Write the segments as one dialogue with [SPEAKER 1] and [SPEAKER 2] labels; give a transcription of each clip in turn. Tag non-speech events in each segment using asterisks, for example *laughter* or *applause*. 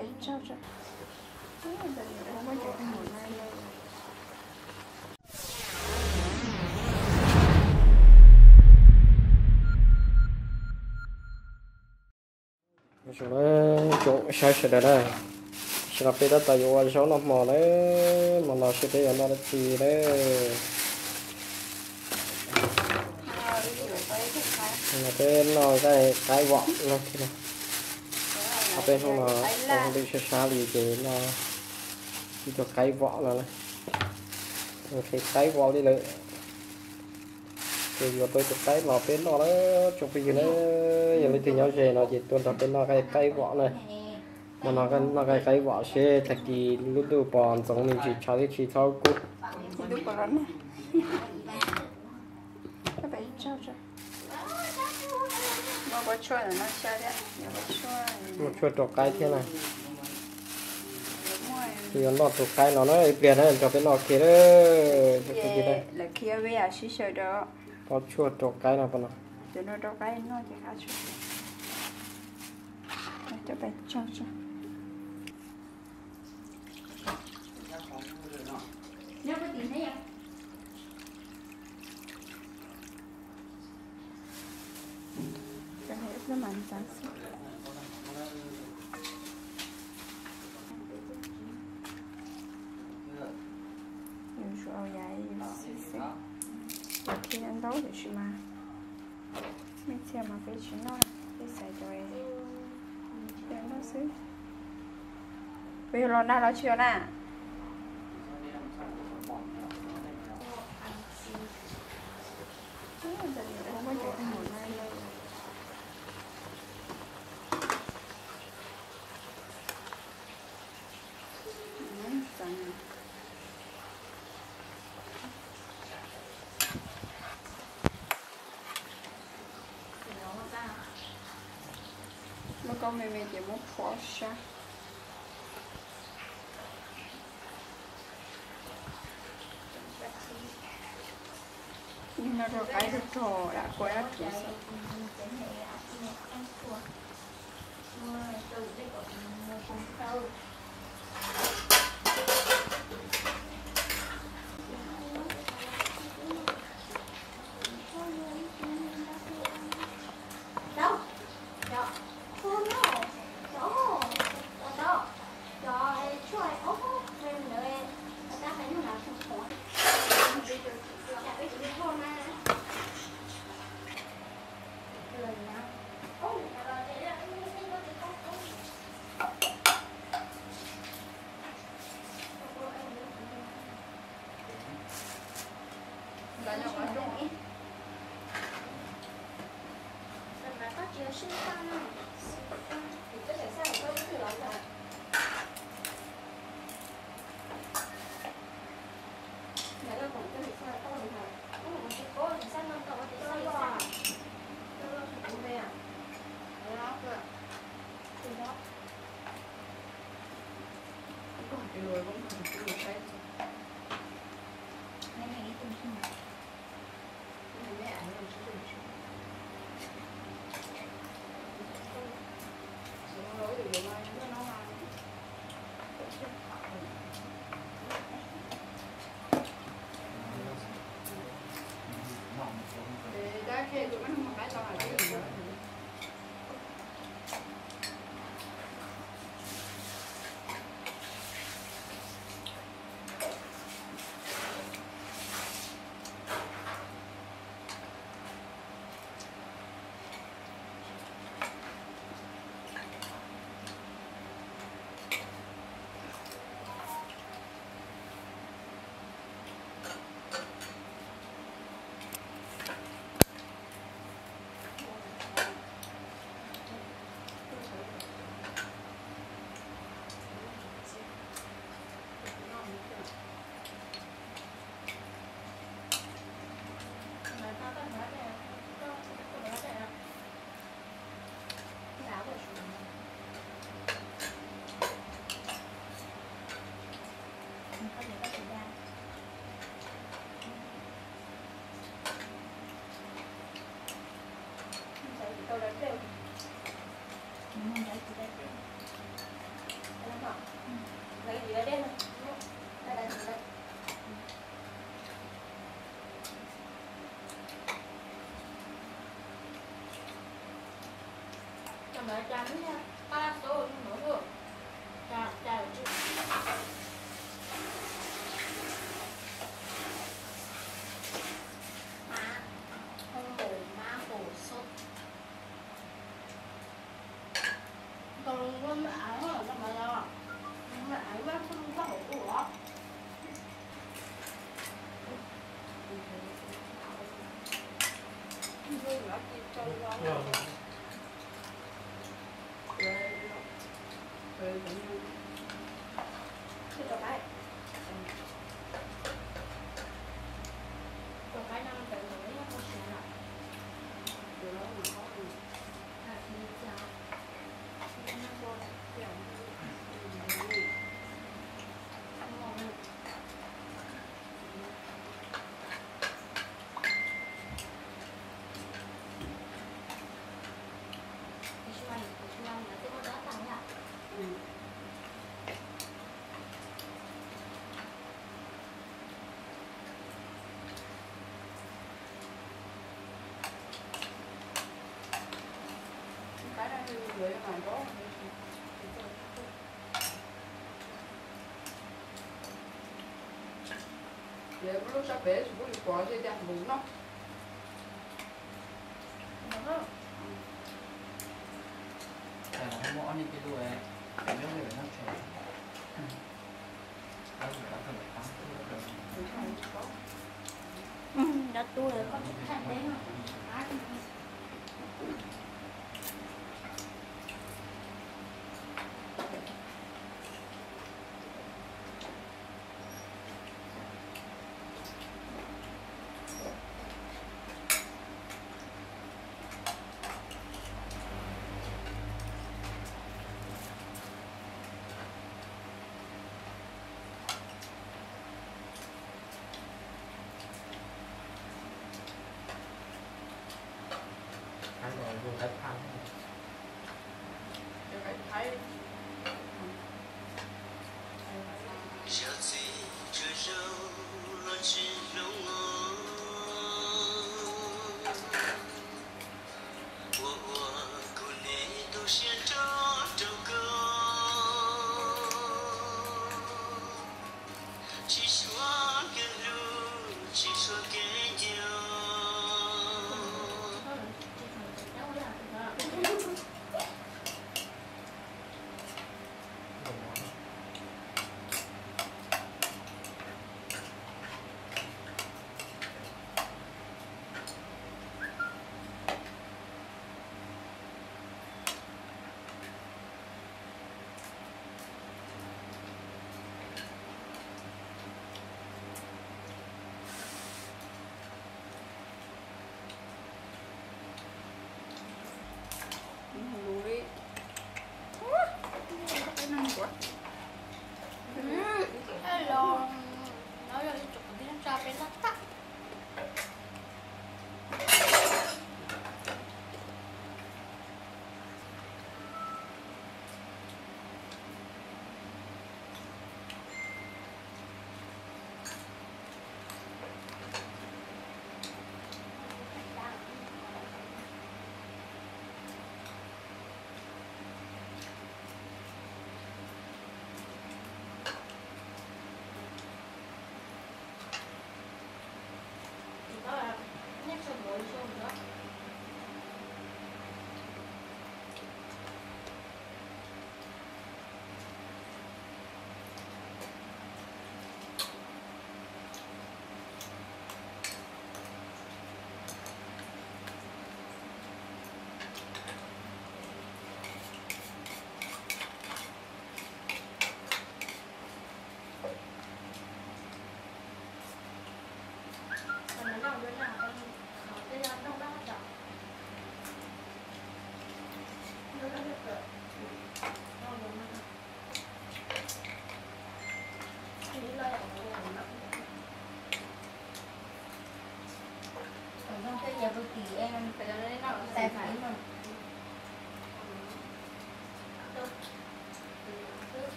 [SPEAKER 1] phải cho cho. Thế là bây không có chuyện ngồi nay đây.
[SPEAKER 2] Chúng nó chỗ sai sai đây. Đây sẽ là bây giờ tại vì số nó mò đấy, mà nó sẽ bây giờ nó chỉ đấy.
[SPEAKER 1] À ví cái cái cái
[SPEAKER 2] là cái cái vọng nó thế này ở bên không là
[SPEAKER 1] là
[SPEAKER 2] không đi xa xa thì nó chỉ cho cái vỏ là này. Rồi cái vỏ đi lại. Thì giờ tôi chụp cái lò bên nó đó chụp cái gì đó giờ lấy thì nhau về nó chỉ tuần tập bên nó cái cái vỏ này. Mà nó cái nó cái cái vỏ xe thật kỳ lúc đầu bọn giống mình chỉ cho cái chỉ thao cút
[SPEAKER 1] thì lúc đó nè cái phải cho cho. nó có cho là nó cho đấy
[SPEAKER 2] một chuột trọc cái thế này. Thì nó tụ cái nó nó biển này cho bên nó kia đó cái gì đây?
[SPEAKER 1] Về là kia với à xí sợi đó.
[SPEAKER 2] Có chuột trọc cái nào bên nó
[SPEAKER 1] cho nó đâu cái nó chỉ khá Đây, cho phải cho cho.
[SPEAKER 3] Nếu có tiền thấy không?
[SPEAKER 1] cho nó ít nó mạnh sáng suốt usual vậy khi ăn đấu thì chị mà mấy xe mà phải chị nói cái xài cho em để nó xí vì lo na lo chiều na Nó có mẹ mẹ chỉ muốn phó sa Nhưng mà rồi cái được thổ đã quá đã thủ sao
[SPEAKER 3] trà với ba số nữa thôi trà trà má không hổ má hổ sốt. Còn con mẹ áo là sao mà đâu mẹ áo bác không có hổ của Thì cho cái Cho cái năm tới mới nó không xé lại À, thì chào Thì nó vô lại kiểu Không ngon đâu. Thì chú anh, thì chú anh là cái con đó tặng ạ
[SPEAKER 4] cái này người lúc sắp về thì bố có gì đẹp nó
[SPEAKER 3] Nó
[SPEAKER 5] không có đi cái đuôi cái nước này nó chảy Đó là nó phải tắm
[SPEAKER 1] Ừ, đã tôi rồi.
[SPEAKER 3] có thành đấy mà You're have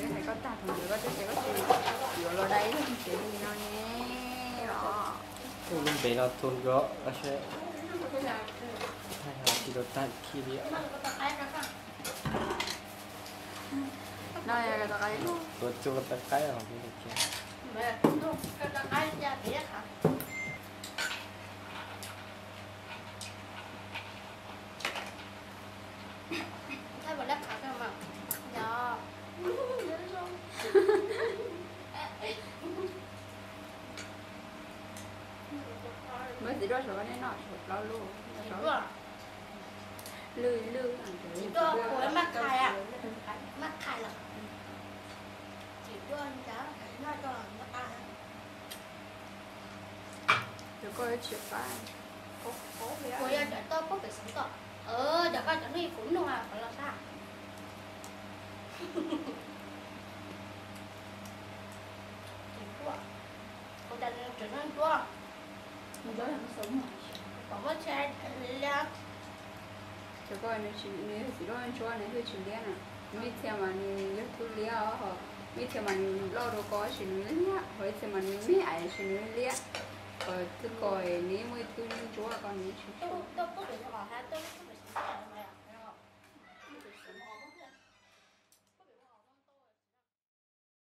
[SPEAKER 6] cái này có tạt nữa chứ cái có gì vừa lo đấy chị đi nó nhé đó
[SPEAKER 2] tôi bé nó thôn gõ ở
[SPEAKER 4] sẽ
[SPEAKER 2] hai hạt thì được tạt đi
[SPEAKER 6] là cái luôn
[SPEAKER 2] đột cho ta cái ở bên kia
[SPEAKER 3] Mẹ, không, cái cái cái ra biết hả? Thay vào lắp hả cơ mà. Dạ.
[SPEAKER 6] mới chỉ đó rồi nên nó sụt lo luôn
[SPEAKER 3] Chỉ có,
[SPEAKER 6] lư lư ăn
[SPEAKER 3] chỉ có cuối mắt khai à. Mắt khai là chỉ có anh cháu nó cho là mắt khai.
[SPEAKER 6] Coi chụp phải
[SPEAKER 4] cố cố vậy
[SPEAKER 3] Cô ya cho tôi có phải sống tỏ. Ờ, cho con cho nó cũng đâu à, phải *laughs* là sao? Chỉ có. Cô ta nên trở nên có.
[SPEAKER 6] mình nói là nó sống mà
[SPEAKER 3] Có mất xe là
[SPEAKER 6] rồi coi nó chỉ nếu chỉ đó anh cho này hơi chỉ đen à mi theo mà ni yếu thu lia họ mi theo mà ni lo đồ có chỉ nuôi lia rồi theo mà ni mi ai chỉ nuôi lia rồi tôi coi nếu mới tôi nuôi chúa con ni chỉ
[SPEAKER 3] tôi tôi có phải hỏi ha, tôi có